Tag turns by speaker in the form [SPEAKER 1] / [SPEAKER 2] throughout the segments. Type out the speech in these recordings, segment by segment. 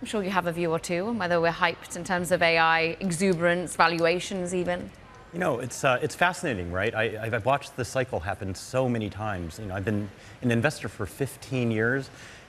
[SPEAKER 1] I'm sure you have a view or two on whether we're hyped in terms of AI exuberance, valuations, even.
[SPEAKER 2] You know, it's, uh, it's fascinating, right? I, have watched this cycle happen so many times. You know, I've been an investor for 15 years,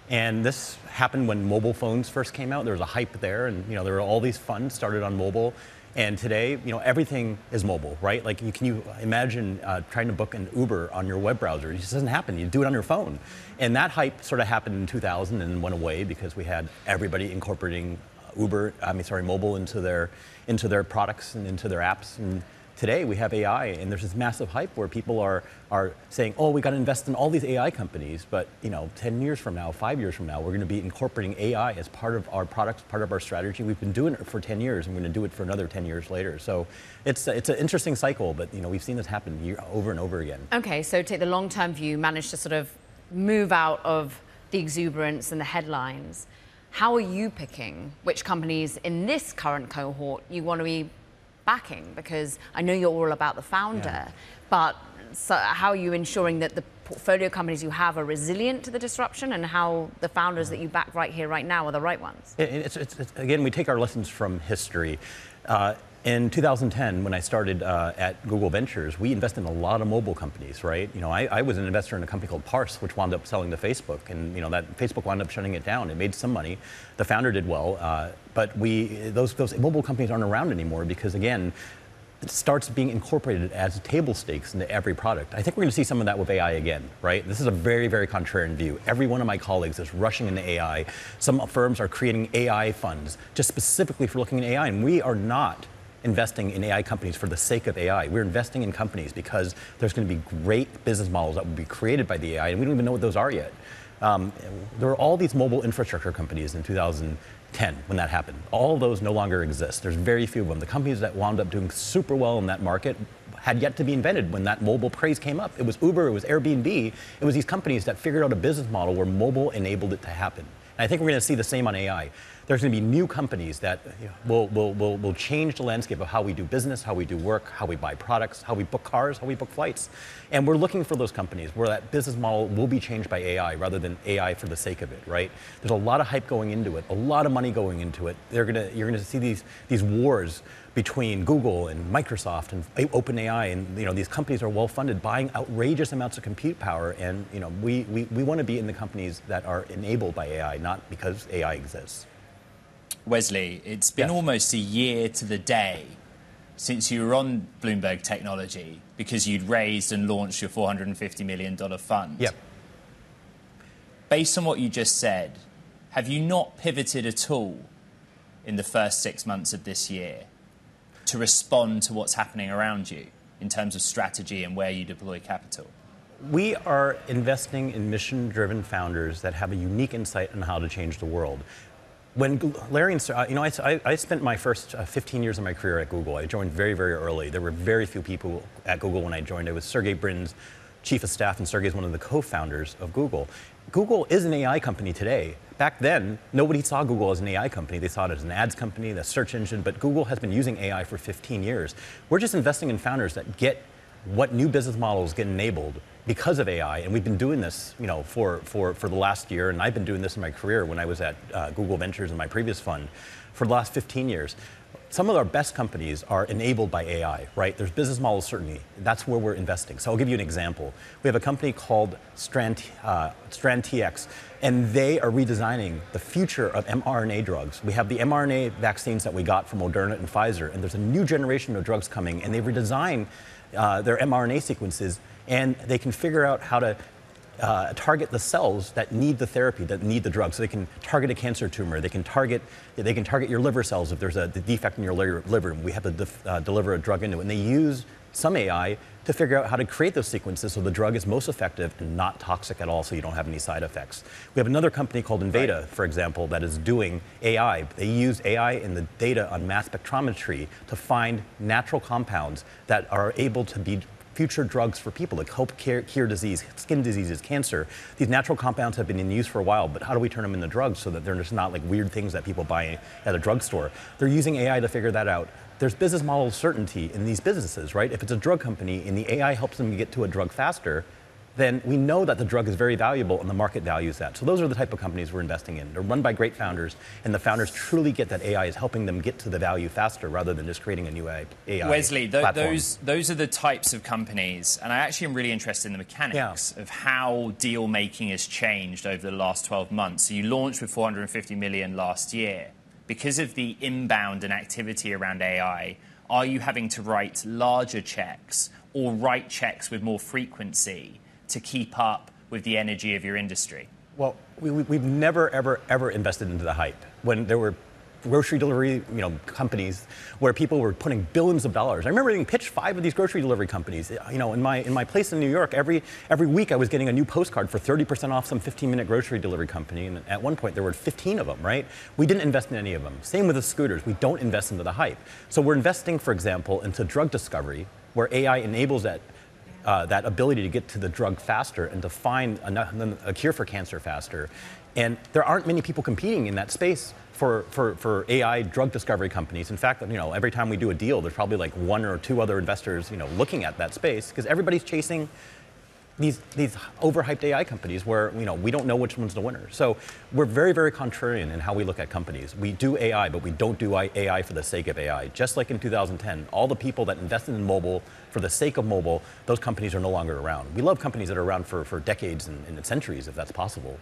[SPEAKER 2] and this happened when mobile phones first came out. There was a hype there, and you know, there were all these funds started on mobile. And today, you know, everything is mobile, right? Like, you, can you imagine uh, trying to book an Uber on your web browser? It just doesn't happen. You do it on your phone. And that hype sort of happened in 2000 and went away because we had everybody incorporating Uber, I mean, sorry, mobile into their into their products and into their apps. And today we have AI, and there's this massive hype where people are are saying, "Oh, we got to invest in all these AI companies." But you know, 10 years from now, five years from now, we're going to be incorporating AI as part of our products, part of our strategy. We've been doing it for 10 years, and we're going to do it for another 10 years later. So it's it's an interesting cycle, but you know, we've seen this happen year, over and over again.
[SPEAKER 1] Okay, so take the long-term view, manage to sort of move out of the exuberance and the headlines. How are you picking which companies in this current cohort you want to be backing? Because I know you're all about the founder, yeah. but so how are you ensuring that the portfolio companies you have are resilient to the disruption and how the founders that you back right here, right now are the right ones?
[SPEAKER 2] It's, it's, it's, again, we take our lessons from history. Uh, in 2010, when I started uh, at Google Ventures, we invested in a lot of mobile companies, right? You know, I, I, was an investor in a company called Parse, which wound up selling to Facebook, and you know that Facebook wound up shutting it down. It made some money. The founder did well, uh, but we those those mobile companies aren't around anymore because again, it starts being incorporated as table stakes into every product. I think we're going to see some of that with AI again, right? This is a very, very contrarian view. Every one of my colleagues is rushing into AI. Some firms are creating AI funds just specifically for looking at AI, and we are not investing in AI companies for the sake of AI. We're investing in companies because there's going to be great business models that will be created by the AI, and we don't even know what those are yet. Um, there were all these mobile infrastructure companies in 2010 when that happened. All those no longer exist. There's very few of them. The companies that wound up doing super well in that market had yet to be invented when that mobile craze came up. It was Uber, it was Airbnb, it was these companies that figured out a business model where mobile enabled it to happen. And I think we're going to see the same on AI there's going to be new companies that will, will, will, will change the landscape of how we do business, how we do work, how we buy products, how we book cars, how we book flights. And we're looking for those companies where that business model will be changed by AI rather than AI for the sake of it, right? There's a lot of hype going into it, a lot of money going into it. They're gonna, you're going to see these, these wars between Google and Microsoft and OpenAI, and you know these companies are well funded, buying outrageous amounts of compute power, and you know we, we, we want to be in the companies that are enabled by AI, not because AI exists.
[SPEAKER 3] Wesley, it's been yes. almost a year to the day since you were on Bloomberg Technology because you'd raised and launched your $450 million fund.
[SPEAKER 2] Yep.
[SPEAKER 3] Based on what you just said, have you not pivoted at all in the first six months of this year to respond to what's happening around you in terms of strategy and where you deploy capital?
[SPEAKER 2] We are investing in mission driven founders that have a unique insight on how to change the world when Larry and uh, you know, I, I, spent my first uh, 15 years of my career at Google. I joined very, very early. There were very few people at Google when I joined. It was Sergey Brin's chief of staff, and Sergey is one of the co-founders of Google. Google is an AI company today. Back then, nobody saw Google as an AI company. They saw it as an ads company, the search engine, but Google has been using AI for 15 years. We're just investing in founders that get what new business models get enabled because of AI, and we've been doing this, you know, for, for, for the last year, and I've been doing this in my career when I was at uh, Google Ventures in my previous fund for the last 15 years. Some of our best companies are enabled by AI, right? There's business model certainty. That's where we're investing. So I'll give you an example. We have a company called Strand, uh, StrandTX, and they are redesigning the future of mRNA drugs. We have the mRNA vaccines that we got from Moderna and Pfizer, and there's a new generation of drugs coming, and they've redesigned uh, their mRNA sequences and they can figure out how to uh, target the cells that need the therapy, that need the drug. So they can target a cancer tumor. They can target they can target your liver cells if there's a defect in your liver. We have to def, uh, deliver a drug into it. And they use some AI to figure out how to create those sequences so the drug is most effective and not toxic at all, so you don't have any side effects. We have another company called Enveda, right. for example, that is doing AI. They use AI in the data on mass spectrometry to find natural compounds that are able to be future drugs for people to help cure, cure, disease, skin diseases, cancer. These natural compounds have been in use for a while, but how do we turn them into drugs so that they're just not like weird things that people buy at a drugstore? They're using AI to figure that out. There's business model certainty in these businesses, right? If it's a drug company and the AI helps them get to a drug faster, then we know that the drug is very valuable and the market values that. So those are the type of companies we're investing in. They're run by great founders, and the founders truly get that AI is helping them get to the value faster rather than just creating a new AI.
[SPEAKER 3] Wesley, th- those those are the types of companies, and I actually am really interested in the mechanics
[SPEAKER 2] Yeah.
[SPEAKER 3] of how deal making has changed over the last 12 months. So you launched with 450 million last year. Because of the inbound and activity around AI, are you having to write larger checks or write checks with more frequency to keep up with the energy of your industry?
[SPEAKER 2] Well, we, we- we've never, ever, ever invested into the hype. When there were grocery delivery, you know, companies where people were putting billions of dollars. I remember being pitched five of these grocery delivery companies. You know, in my in my place in New York, every every week I was getting a new postcard for 30% off some 15-minute grocery delivery company, and at one point there were 15 of them. Right? We didn't invest in any of them. Same with the scooters. We don't invest into the hype. So we're investing, for example, into drug discovery, where AI enables that uh, that ability to get to the drug faster and to find a, a cure for cancer faster. And there aren't many people competing in that space for, for, for AI drug discovery companies. In fact, you know, every time we do a deal, there's probably like one or two other investors, you know, looking at that space because everybody's chasing these these overhyped AI companies where you know we don't know which one's the winner. So we're very very contrarian in how we look at companies. We do AI, but we don't do AI for the sake of AI. Just like in 2010, all the people that invested in mobile for the sake of mobile, those companies are no longer around. We love companies that are around for, for decades and, and centuries, if that's possible.